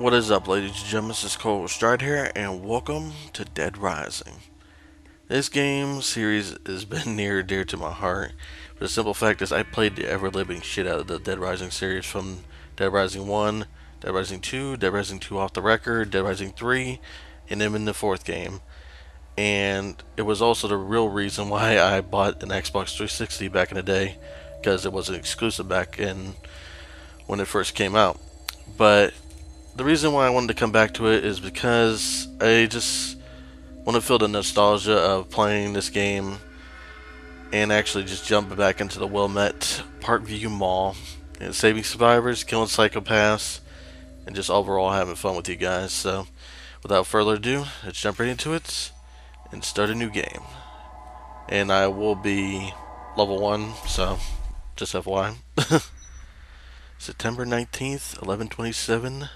What is up, ladies and gentlemen? This is Kuro Stride here, and welcome to Dead Rising. This game series has been near and dear to my heart. For the simple fact is, I played the ever living shit out of the Dead Rising series from Dead Rising 1, Dead Rising 2, Dead Rising 2 off the record, Dead Rising 3, and then in the fourth game. And it was also the real reason why I bought an Xbox 360 back in the day, because it was an exclusive back in when it first came out. But the reason why I wanted to come back to it is because I just want to feel the nostalgia of playing this game and actually just jumping back into the Willamette Parkview Mall and saving survivors, killing psychopaths, and just overall having fun with you guys. So, without further ado, let's jump right into it and start a new game. And I will be level 1, so just FYI. September 19th, 1127.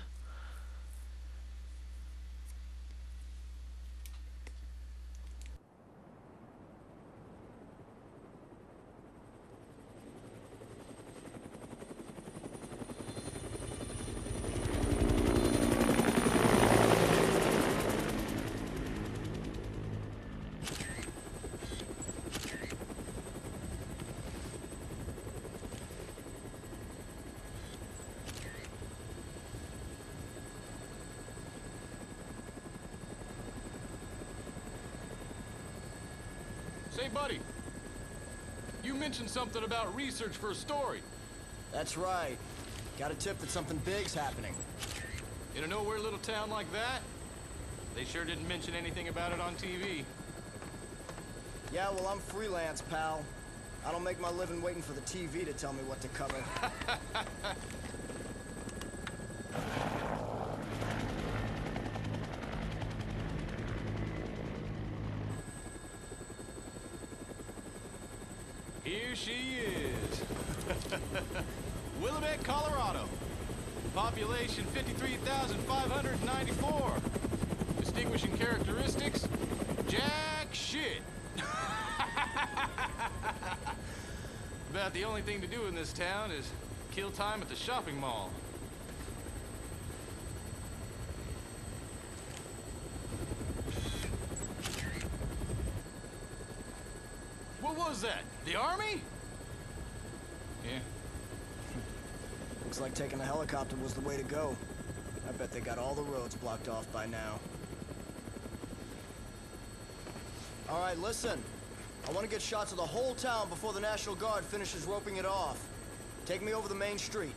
Say, buddy, you mentioned something about research for a story. That's right. Got a tip that something big's happening. In a nowhere little town like that? They sure didn't mention anything about it on TV. Yeah, well, I'm freelance, pal. I don't make my living waiting for the TV to tell me what to cover. Here she is. Willamette, Colorado. Population 53,594. Distinguishing characteristics? Jack shit. About the only thing to do in this town is kill time at the shopping mall. What was that? The army? Yeah. Looks like taking a helicopter was the way to go. I bet they got all the roads blocked off by now. All right, listen. I want to get shots of the whole town before the National Guard finishes roping it off. Take me over the main street.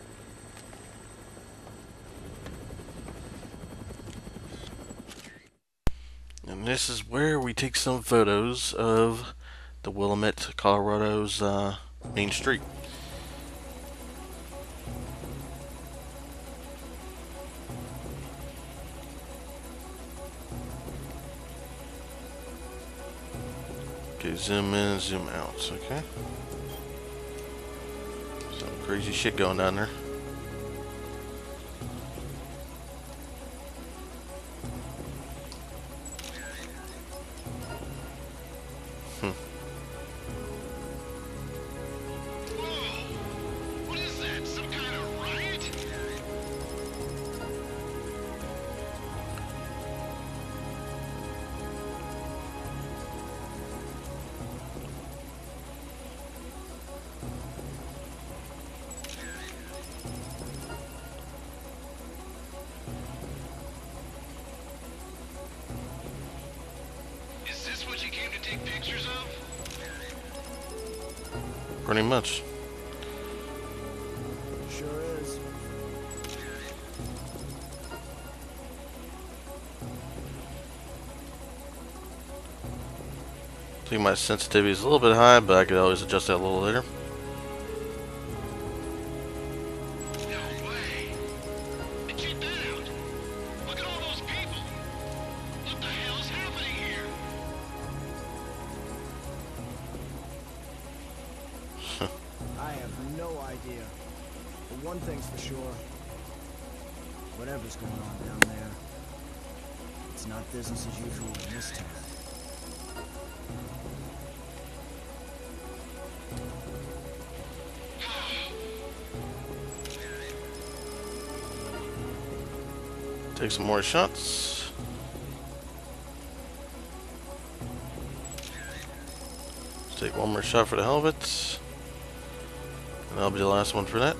And this is where we take some photos of the Willamette, Colorado's uh, main street. Okay, zoom in, zoom out, okay? Crazy shit going down there. I think my sensitivity is a little bit high, but I could always adjust that a little later. Shots. Let's take one more shot for the hell. And that'll be the last one for that.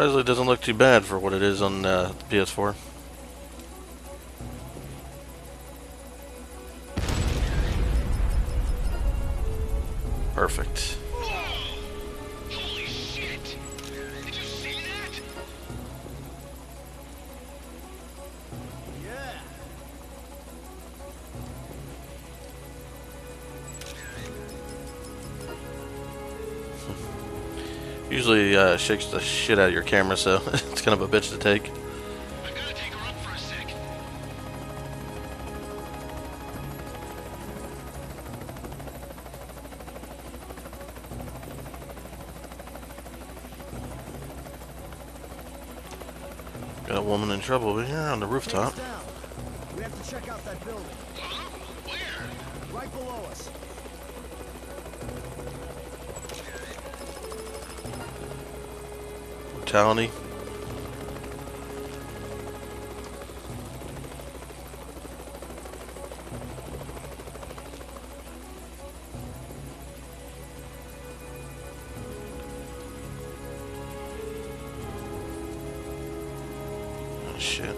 Surprisingly, doesn't look too bad for what it is on uh, PS4. Usually uh, shakes the shit out of your camera, so it's kind of a bitch to take. Got to take her up for a sec. Got a woman in trouble over here on the rooftop. We have to check out that building. Brutality. Oh, shit.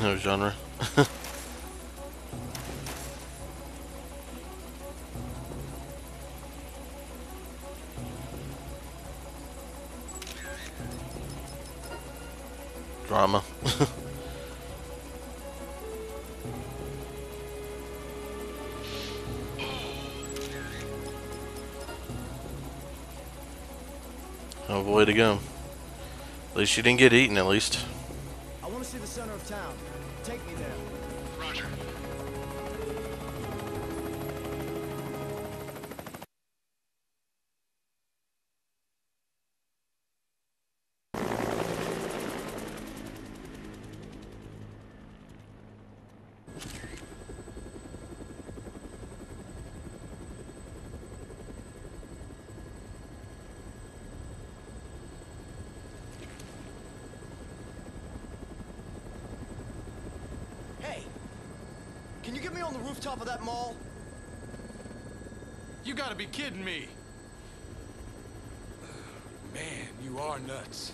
No genre. Drama. oh, boy to go. At least you didn't get eaten, at least. Get me on the rooftop of that mall? You gotta be kidding me. Man, you are nuts.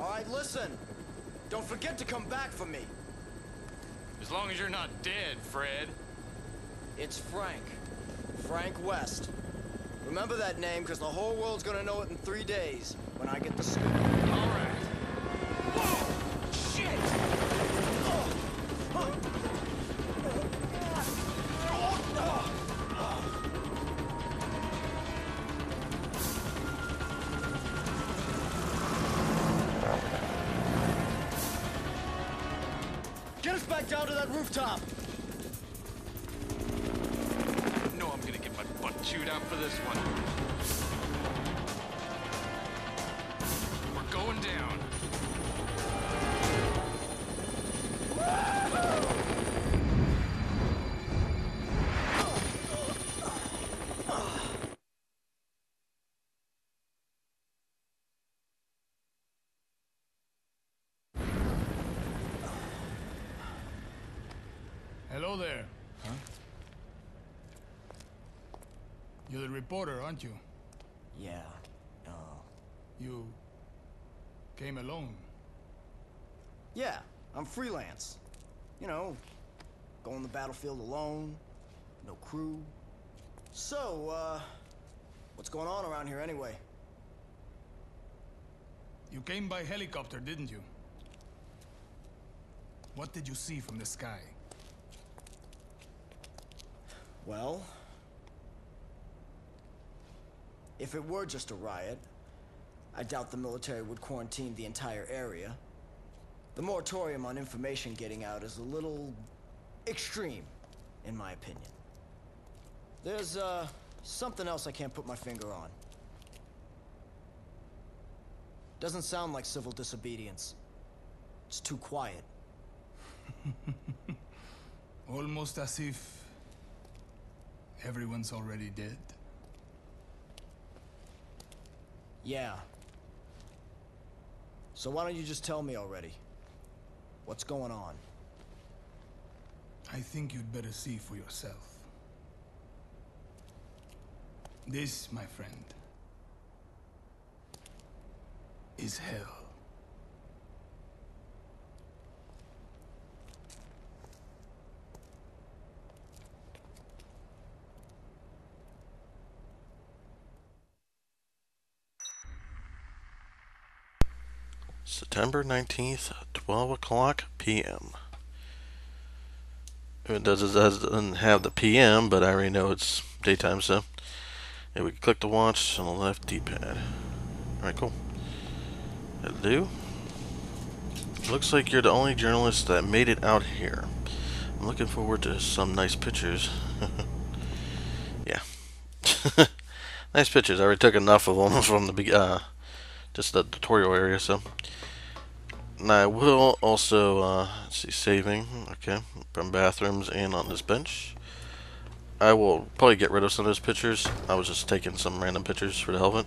All right, listen. Don't forget to come back for me. As long as you're not dead, Fred. It's Frank. Frank West. Remember that name, because the whole world's gonna know it in three days when I get the scoop. Down to that rooftop! I'm gonna get my butt chewed out for this one. Reporter, aren't you? Yeah, uh, You came alone. yeah, I'm freelance. You know, go on the battlefield alone, no crew. So, uh, what's going on around here anyway? You came by helicopter, didn't you? What did you see from the sky? Well, if it were just a riot, I doubt the military would quarantine the entire area. The moratorium on information getting out is a little extreme, in my opinion. There's, uh, something else I can't put my finger on. Doesn't sound like civil disobedience. It's too quiet. Almost as if everyone's already dead. Yeah. So why don't you just tell me already? What's going on? I think you'd better see for yourself. This, my friend, is hell. September 19th, 12 o'clock p.m. It does, it doesn't have the p.m., but I already know it's daytime, so. Yeah, we can click the watch on the left D-pad. Alright, cool. Hello? Looks like you're the only journalist that made it out here. I'm looking forward to some nice pictures. yeah. nice pictures. I already took enough of them from the uh, just the tutorial area, so. And I will also, uh, see, saving, okay, from bathrooms and on this bench. I will probably get rid of some of those pictures. I was just taking some random pictures for the it.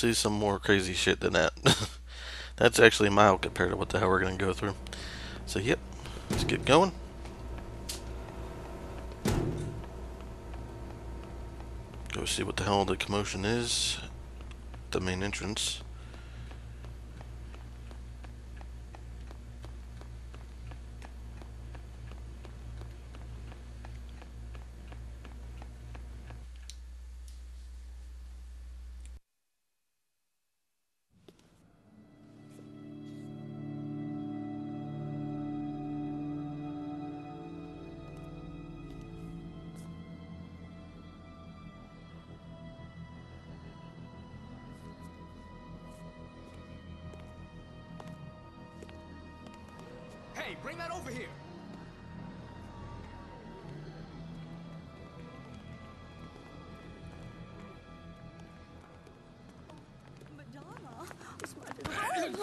See some more crazy shit than that. That's actually mild compared to what the hell we're going to go through. So, yep. Let's get going. Go see what the hell the commotion is. The main entrance.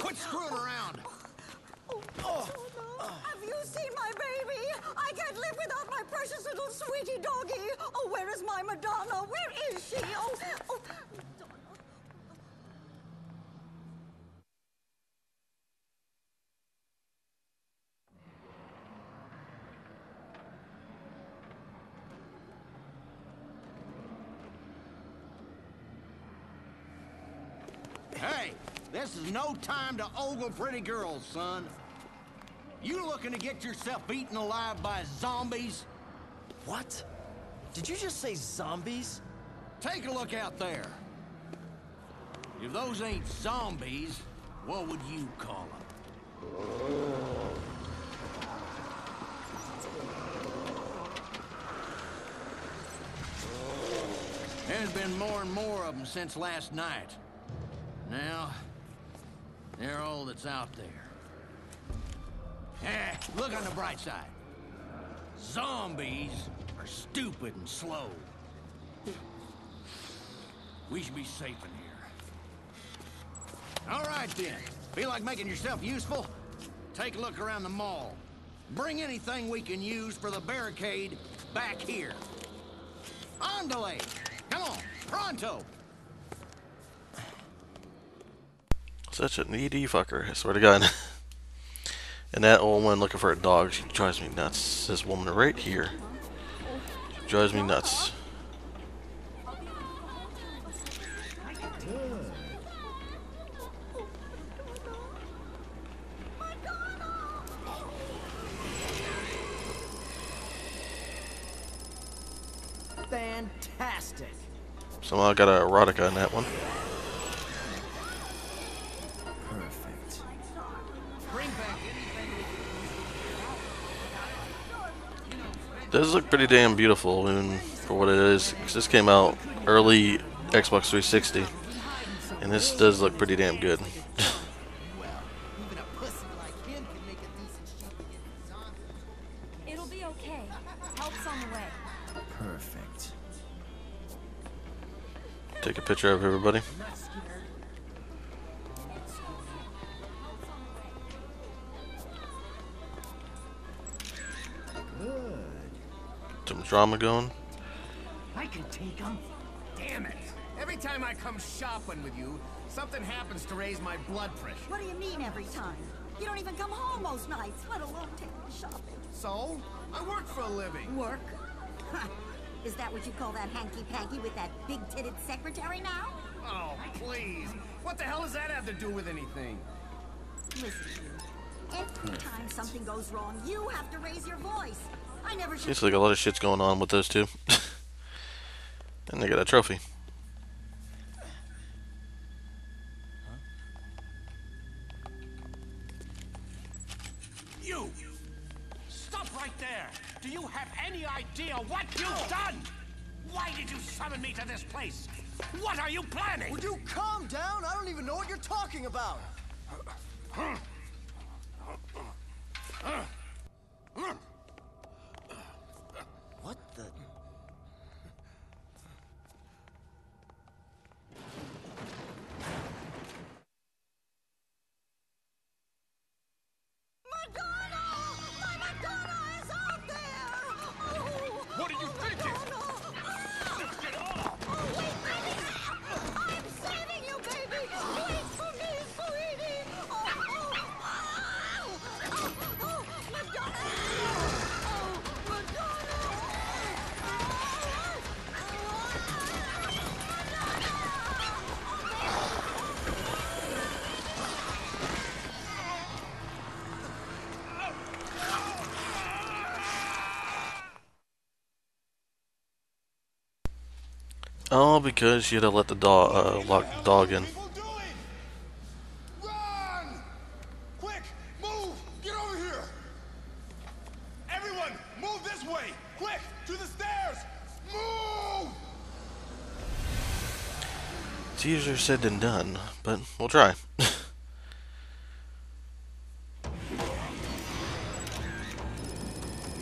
Quit screwing around. Oh, Madonna, have you seen my baby? I can't live without my precious little sweetie doggy. Oh, where is my Madonna? Where is she? Oh, oh, Madonna. Hey, this is no time to ogle pretty girls, son. You looking to get yourself eaten alive by zombies? What? Did you just say zombies? Take a look out there. If those ain't zombies, what would you call them? There's been more and more of them since last night. Now, they're all that's out there. Eh, look on the bright side. Zombies are stupid and slow. We should be safe in here. All right, then. Feel like making yourself useful? Take a look around the mall. Bring anything we can use for the barricade back here. Andale! Come on, pronto! Such a needy fucker, I swear to God. and that old woman looking for a dog, she drives me nuts. This woman right here. She drives me nuts. Fantastic. Somehow I got a erotica in that one. Does look pretty damn beautiful even for what it is. 'cause this came out early Xbox 360, and this does look pretty damn good. It'll be okay. Help's on the way. Perfect. Take a picture of everybody. Drama going. I can take them. Damn it. Every time I come shopping with you, something happens to raise my blood pressure. What do you mean every time? You don't even come home most nights, let alone take me shopping. So, I work for a living. Work? Is that what you call that hanky-panky with that big-titted secretary now? Oh, please. What the hell does that have to do with anything? Listen to me. Every time something goes wrong, you have to raise your voice. I never should. Seems like a lot of shit's going on with those two. and they got a trophy. You! Stop right there! Do you have any idea what you've done? Why did you summon me to this place? What are you planning? Would you calm down? I don't even know what you're talking about. What the? All because you had to let the dog uh, lock the dog in. Run! Quick, move! Get over here! Everyone, move this way! Quick, to the stairs! Move! It's easier said than done, but we'll try.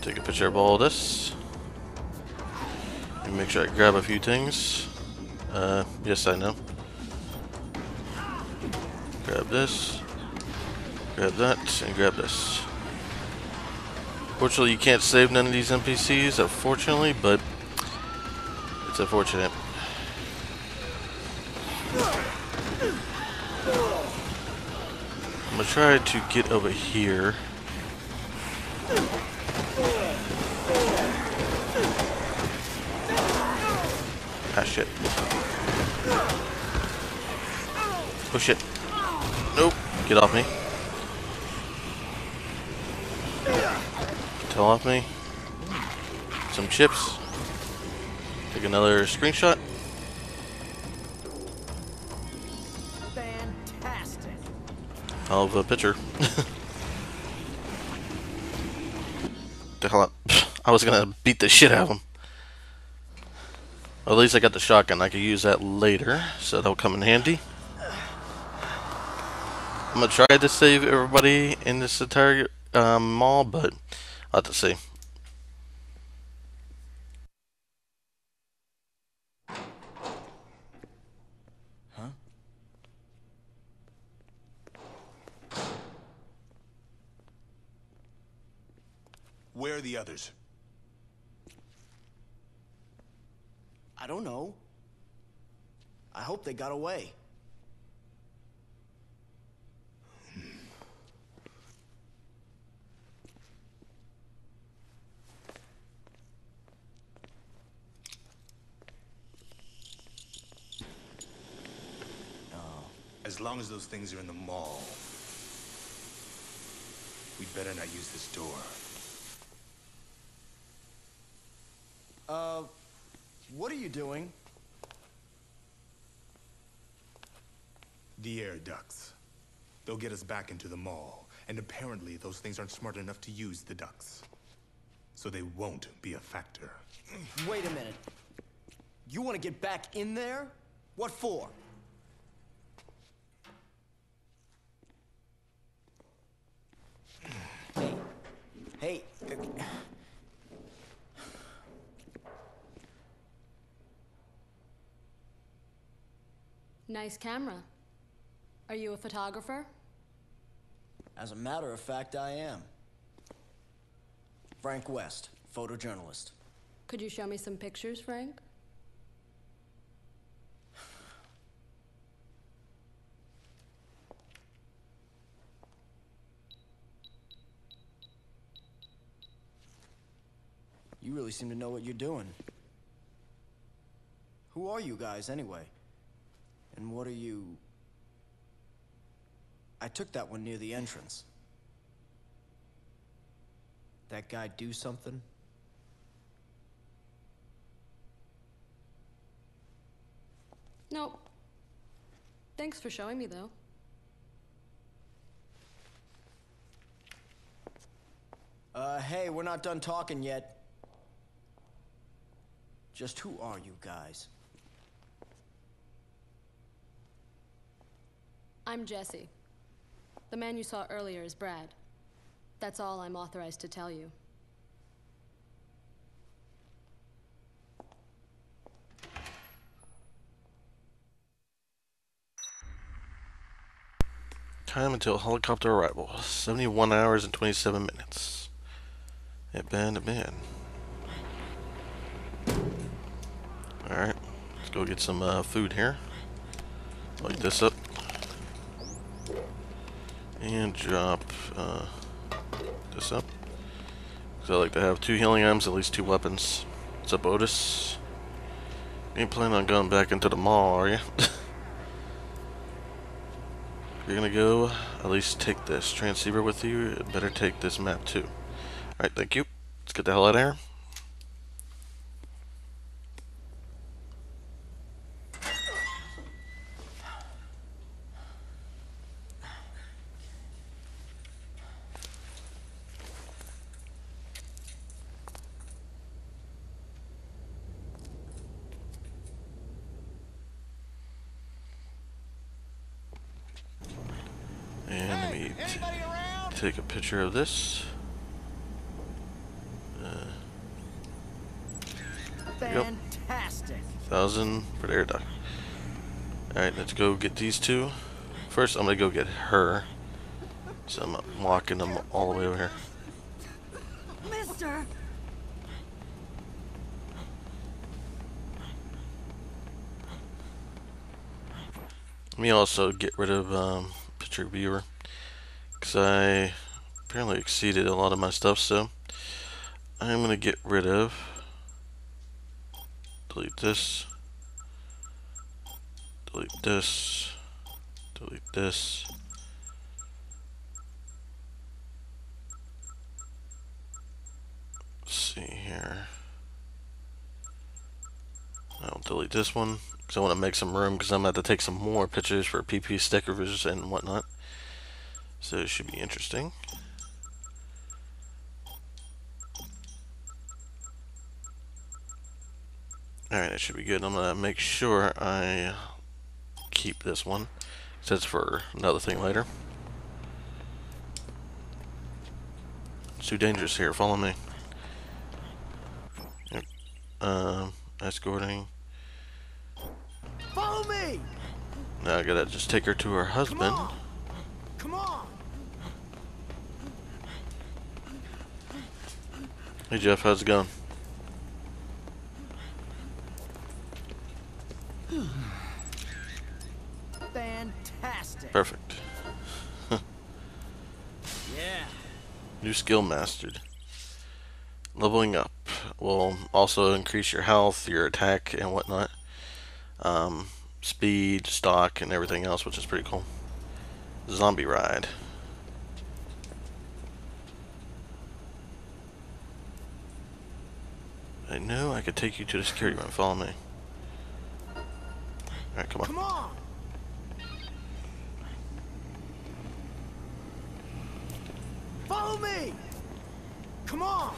Take a picture of all this. Make sure I grab a few things. Uh, yes, I know. Grab this. Grab that, and grab this. Fortunately, you can't save none of these NPCs, unfortunately, but it's unfortunate. I'm gonna try to get over here. Ah shit. Oh shit. Nope. Get off me. Get off me. Some chips. Take another screenshot. Fantastic. of a pitcher. the hell up. I was gonna beat the shit out of him. Well, at least I got the shotgun. I could use that later, so that'll come in handy. I'm gonna try to save everybody in this entire um, mall, but I'll have to see. Where are the others? I don't know. I hope they got away. As long as those things are in the mall, we'd better not use this door. Uh, What are you doing? The air ducts. They'll get us back into the mall, and apparently those things aren't smart enough to use the ducts. So they won't be a factor. Wait a minute. You want to get back in there? What for? Hey. Nice camera. Are you a photographer? As a matter of fact, I am. Frank West, photojournalist. Could you show me some pictures, Frank? You really seem to know what you're doing. Who are you guys, anyway? And what are you... I took that one near the entrance. That guy do something? Nope. Thanks for showing me, though. Uh, hey, we're not done talking yet. Just who are you guys? I'm Jessie. The man you saw earlier is Brad. That's all I'm authorized to tell you. Time until helicopter arrival. 71 hours and 27 minutes. It been a man. Alright, let's go get some uh, food here. Light this up. And drop uh, this up. Because I like to have two healing items, at least two weapons. What's up, Otis? You ain't planning on going back into the mall, are you? You're gonna go, at least take this transceiver with you. Better take this map too. Alright, thank you. Let's get the hell out of here. And let me t- Anybody around? take a picture of this. Uh, Fantastic. thousand for the air duct. Alright, let's go get these two. First, I'm gonna go get her. So I'm walking them all the way over here. Mister! Let me also get rid of um, picture viewer. Because I apparently exceeded a lot of my stuff, so I'm gonna get rid of. Delete this. Delete this. Delete this. See here. I'll delete this one because I want to make some room because I'm going to have to take some more pictures for PP stickers and whatnot. So it should be interesting. Alright, that should be good. I'm going to make sure I keep this one. Since for another thing later. It's too dangerous here. Follow me. Yep. Um, escorting. Follow me! Now I gotta just take her to her husband. Come on! Come on! Hey Jeff, how's it going? Perfect. Yeah. New skill mastered. Leveling up will also increase your health, your attack, and whatnot. Um, speed, stock, and everything else, which is pretty cool. Zombie ride. I know I could take you to the security room. Follow me. Alright, come on. Come on! Follow me! Come on!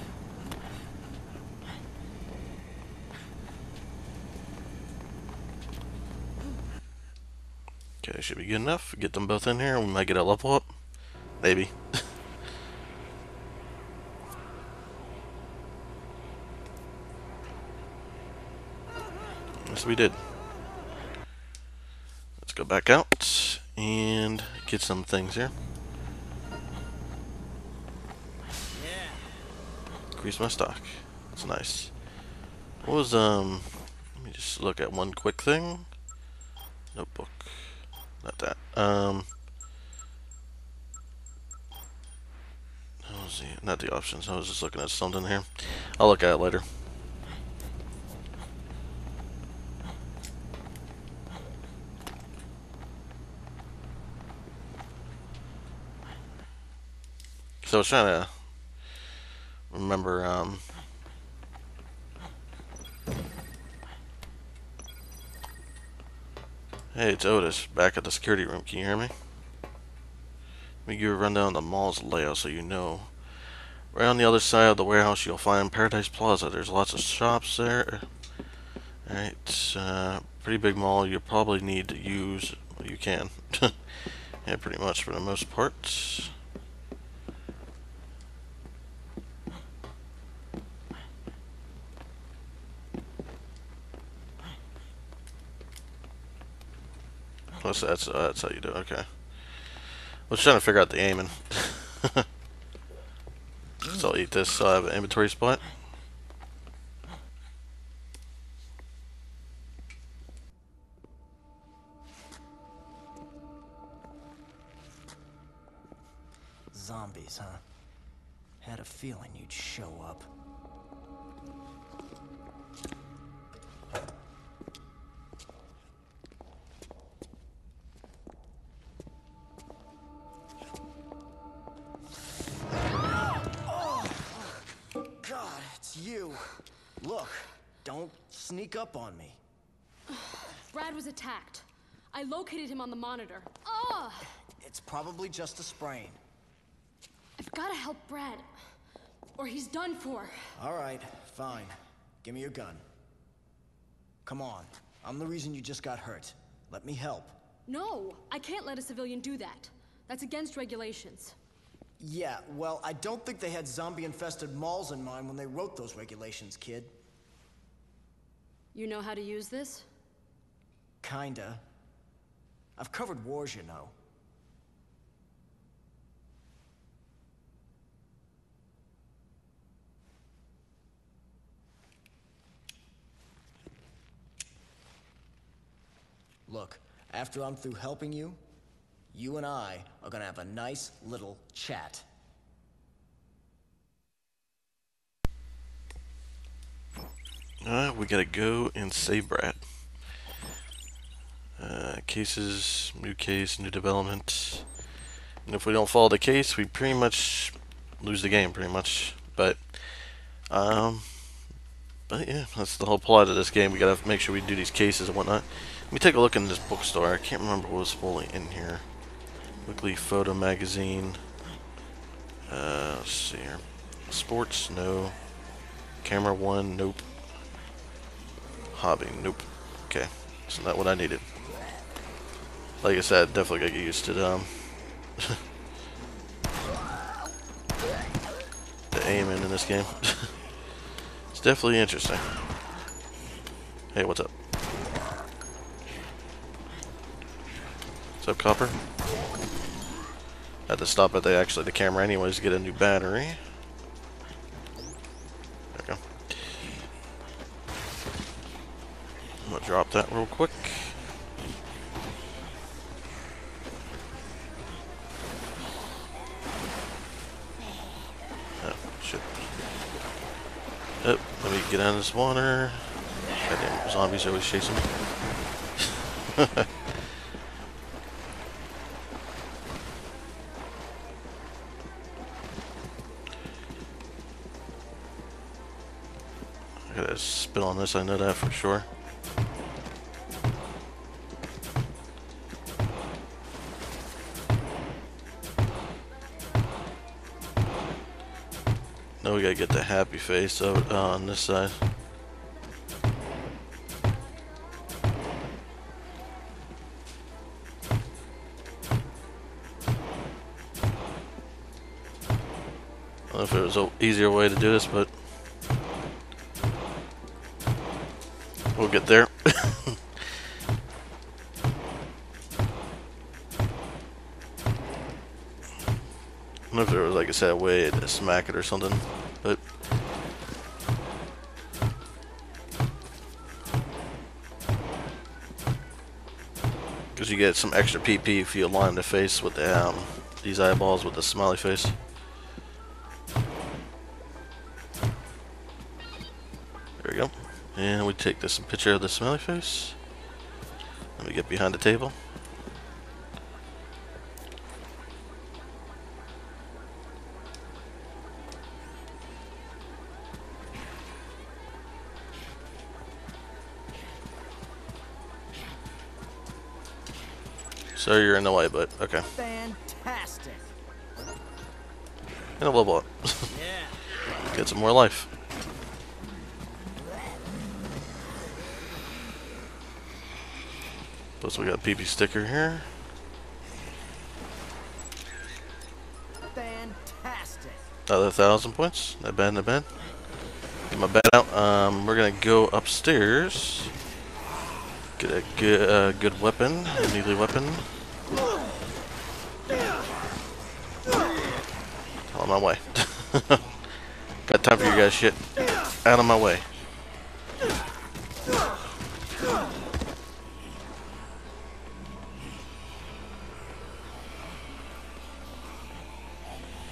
Okay, should be good enough. Get them both in here. And we might get a level up. Maybe. yes, we did. Let's go back out and get some things here. Increase my stock. That's nice. What was, um, let me just look at one quick thing. Notebook. Not that. Um, was the, not the options. I was just looking at something here. I'll look at it later. So I was trying to remember, um, Hey, it's Otis, back at the security room. Can you hear me? Let me give you a rundown of the mall's layout so you know. Right on the other side of the warehouse, you'll find Paradise Plaza. There's lots of shops there. Alright, uh, pretty big mall. You'll probably need to use what you can. yeah, pretty much for the most part. Plus, that's uh, that's how you do. it. Okay. I was trying to figure out the aiming. so I'll eat this. So I have an inventory spot. Zombies, huh? Had a feeling you'd show up. Look, don't sneak up on me. Brad was attacked. I located him on the monitor. Ugh! It's probably just a sprain. I've gotta help Brad. Or he's done for. All right, fine. Give me your gun. Come on. I'm the reason you just got hurt. Let me help. No, I can't let a civilian do that. That's against regulations. Yeah, well, I don't think they had zombie-infested malls in mind when they wrote those regulations, kid. You know how to use this? Kinda. I've covered wars, you know. Look, after I'm through helping you, you and I are gonna have a nice little chat. Alright, we gotta go and save Brad. Uh, cases, new case, new development. And if we don't follow the case, we pretty much lose the game, pretty much. But, um, but yeah, that's the whole plot of this game. We gotta make sure we do these cases and whatnot. Let me take a look in this bookstore. I can't remember what was fully in here. Weekly photo magazine. Uh, let's see here. Sports, no. Camera one, nope. Hobby, nope. Okay, so not what I needed. Like I said, definitely gotta get used to um the aiming in this game. it's definitely interesting. Hey, what's up? What's up, Copper? Had to stop at the actually the camera anyways to get a new battery. There we go. I'm gonna drop that real quick. Oh, shit. Oh, let me get out of this water. Goddamn zombies always chasing me. spit on this, I know that for sure. Now we gotta get the happy face out uh, on this side. I don't know if there was an easier way to do this, but we'll get there. I don't know if there was, like I said, a way to smack it or something, but because you get some extra PP if you align the face with the um, these eyeballs with the smiley face. Take this picture of the smiley face. Let me get behind the table. So you're in the way, but okay. Fantastic. And a level up. Yeah. Get some more life. Plus we got a PP sticker here. Fantastic. Another thousand points. Not bad, not bad. Get my bat out. Um, we're gonna go upstairs. Get a good, uh, good weapon, a melee weapon. Out of my way. Got time for you guys shit. Out of my way.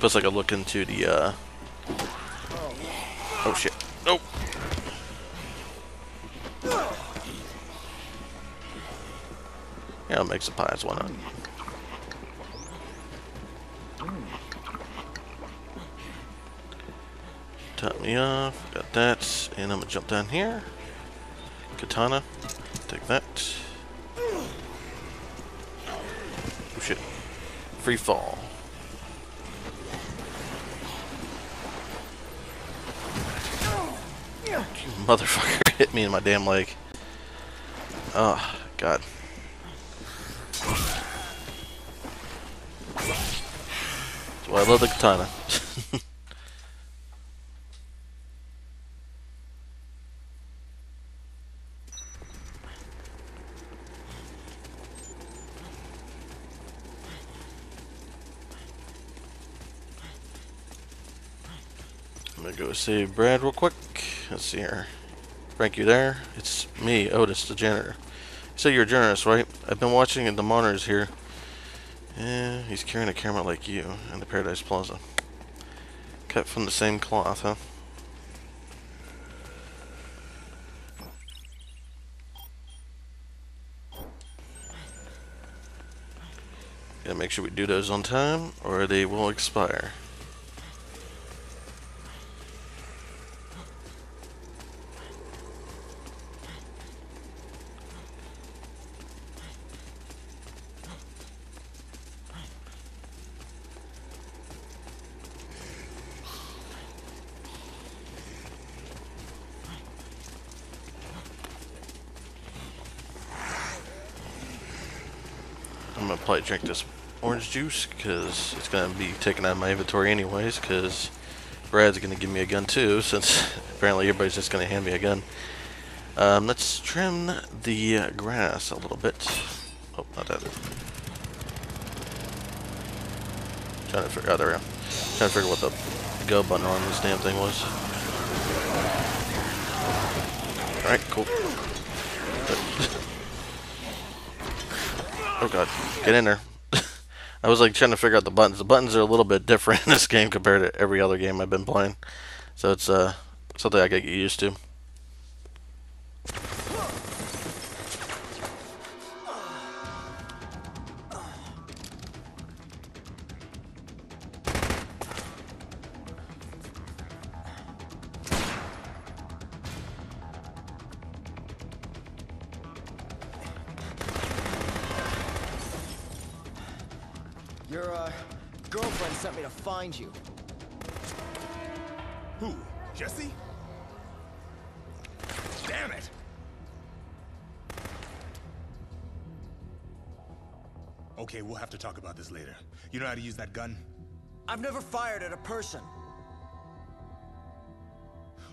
Plus I could look into the, uh... Oh shit. Nope. Yeah, I'll make some pies, why not? Top me off, got that, and I'm gonna jump down here. Katana, take that. Oh shit. Free fall. You motherfucker hit me in my damn leg. Oh, God. That's why I love the katana. I'm gonna go save Brad real quick. Let's see here. Frank, you there? It's me, Otis, the janitor. You say you're a journalist, right? I've been watching the monitors here. Yeah, he's carrying a camera like you in the Paradise Plaza. Cut from the same cloth, huh? Gotta make sure we do those on time, or they will expire. Drink this orange juice because it's gonna be taken out of my inventory anyways. Because Brad's gonna give me a gun too, since apparently everybody's just gonna hand me a gun. Um, let's trim the grass a little bit. Oh, not that. Trying to figure. Oh, there. Trying to figure what the go button on this damn thing was. All right, cool. Oh god, get in there. I was like trying to figure out the buttons. The buttons are a little bit different in this game compared to every other game I've been playing. So it's uh something I gotta get used to. Use that gun? I've never fired at a person.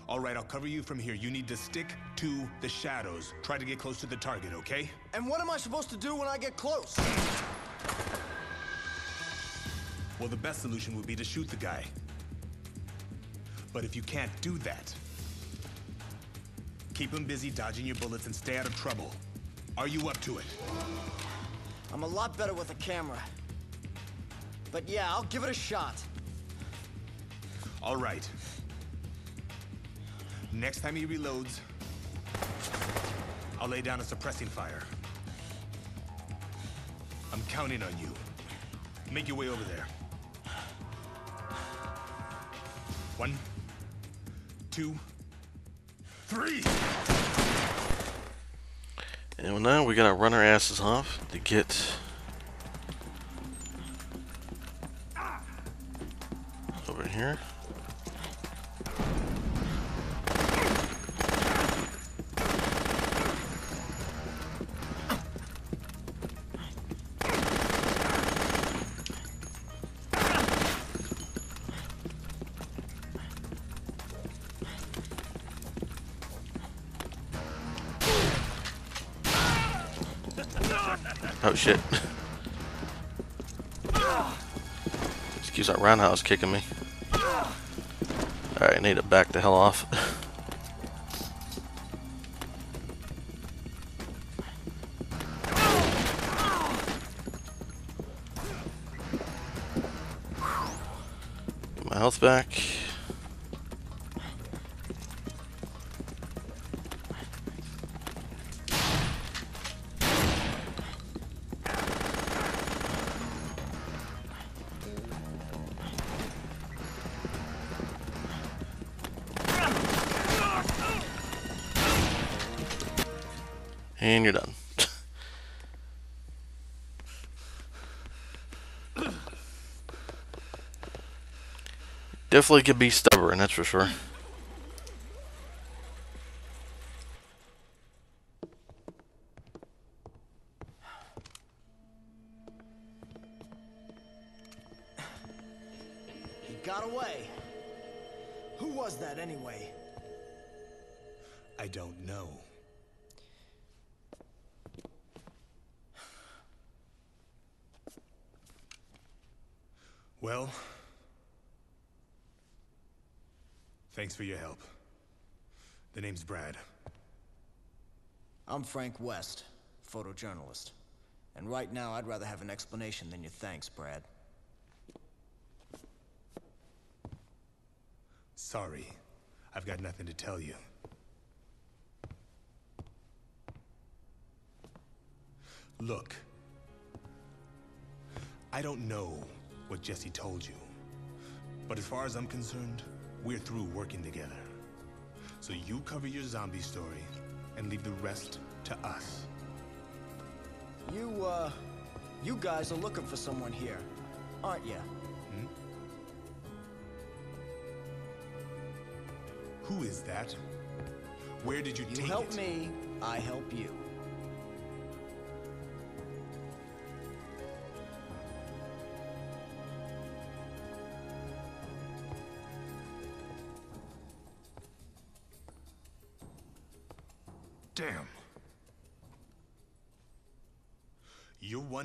All right, I'll cover you from here. You need to stick to the shadows. Try to get close to the target, okay? And what am I supposed to do when I get close? Well, the best solution would be to shoot the guy. But if you can't do that, keep him busy dodging your bullets and stay out of trouble. Are you up to it? I'm a lot better with a camera. But yeah, I'll give it a shot. All right. Next time he reloads, I'll lay down a suppressing fire. I'm counting on you. Make your way over there. One, two, three! And now we gotta run our asses off to get here. Oh shit. Excuse that roundhouse kicking me. Alright, I need to back the hell off. Get my health back. And you're done. Definitely could be stubborn, that's for sure. I'm Frank West, photojournalist. And right now, I'd rather have an explanation than your thanks, Brad. Sorry, I've got nothing to tell you. Look, I don't know what Jessie told you, but as far as I'm concerned, we're through working together. So you cover your zombie story and leave the rest to us. You, uh, you guys are looking for someone here, aren't you? Hmm? Who is that? Where did you, You take help it? me, I help you.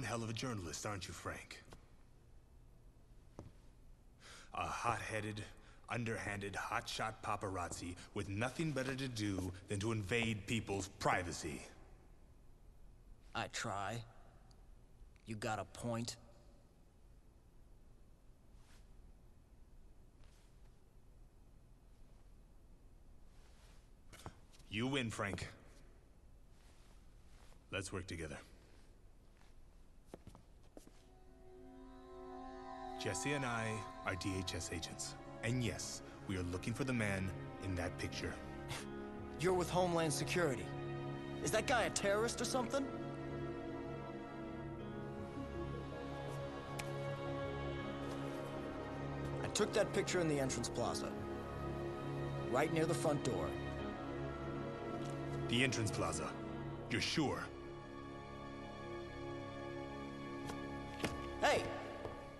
Hell of a journalist, aren't you, Frank? A hot-headed, underhanded, hotshot paparazzi with nothing better to do than to invade people's privacy. I try. You got a point? You win, Frank. Let's work together. Jessie and I are DHS agents. And yes, we are looking for the man in that picture. You're with Homeland Security. Is that guy a terrorist or something? I took that picture in the entrance plaza. Right near the front door. The entrance plaza. You're sure?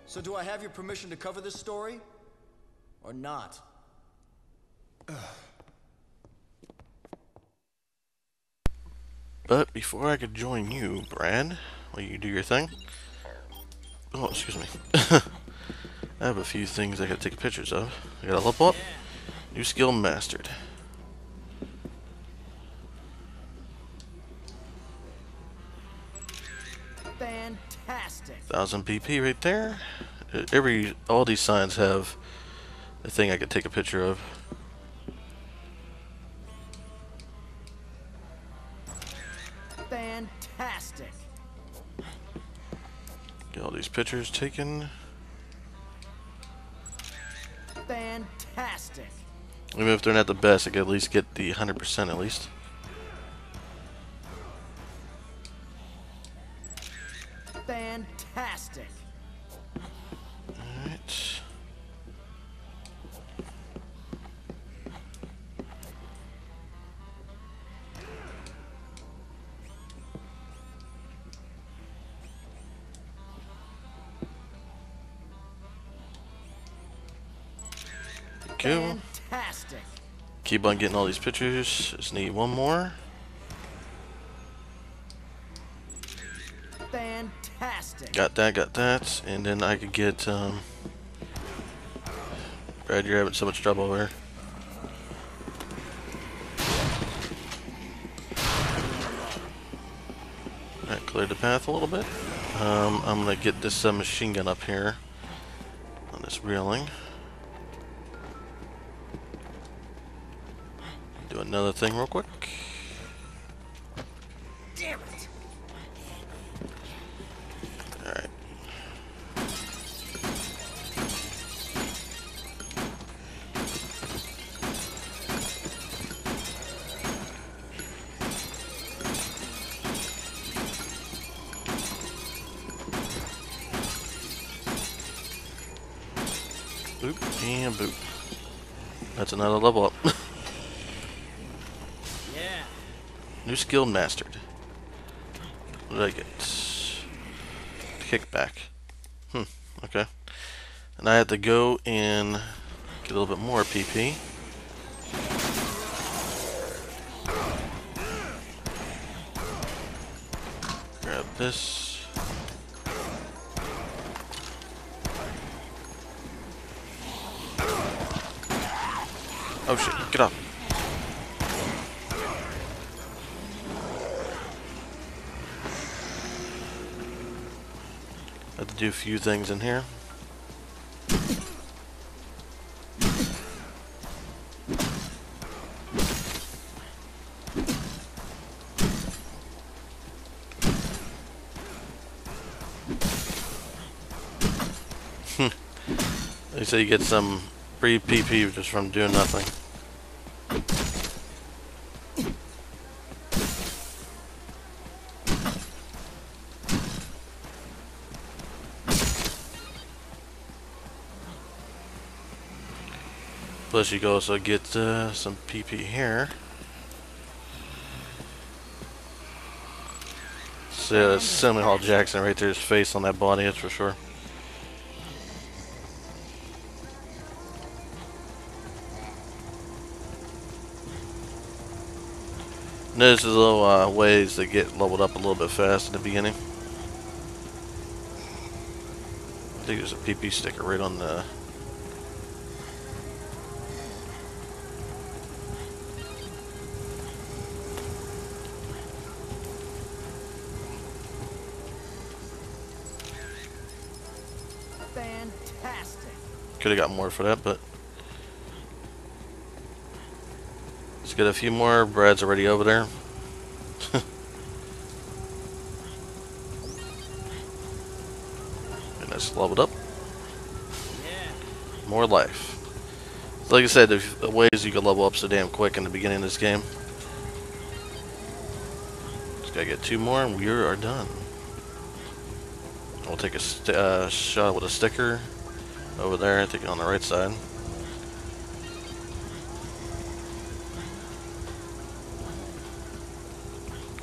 So do I have your permission to cover this story? Or not? But before I could join you, Brad, while you do your thing. Oh, excuse me. I have a few things I gotta take pictures of. I got a level up. New skill mastered. Fantastic! Thousand PP right there. Every all these signs have a thing I could take a picture of. Fantastic! Get all these pictures taken. Fantastic! Even if they're not the best, I could at least get the 100% at least. Keep on getting all these pictures. Just need one more. Fantastic! Got that, got that. And then I could get, um... Brad, you're having so much trouble over here. Alright, cleared the path a little bit. Um, I'm gonna get this uh, machine gun up here on this railing. Another thing real quick. Mastered. What did I get? Kickback. Hmm, okay. And I have to go and get a little bit more PP. Grab this. Oh shit, get up. Have to do a few things in here. Hmm. they say you get some free PP just from doing nothing. Plus you can also get uh, some PP here. So, uh, Samuel L. Jackson right there, his face on that body, that's for sure. Notice the little uh, ways that get leveled up a little bit fast in the beginning. I think there's a PP sticker right on the Could have got more for that, but let's get a few more. Brad's already over there. and that's leveled up. More life. Like I said, there's ways you can level up so damn quick in the beginning of this game. Just gotta get two more and we are done. We'll take a uh, shot with a sticker. Over there, I think on the right side.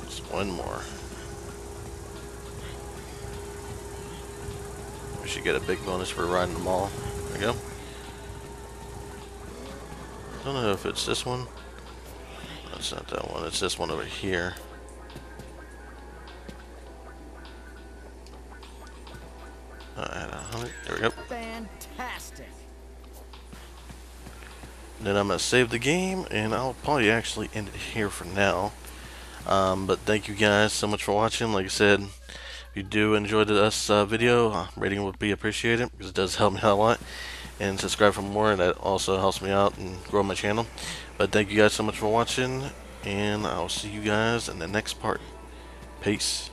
Just one more. We should get a big bonus for riding them all. There we go. I don't know if it's this one. That's not that one. It's this one over here. Then I'm going to save the game, and I'll probably actually end it here for now. Um, but thank you guys so much for watching. Like I said, if you do enjoy this uh, video, uh, rating would be appreciated because it does help me out a lot. And subscribe for more, and that also helps me out and grow my channel. But thank you guys so much for watching, and I'll see you guys in the next part. Peace.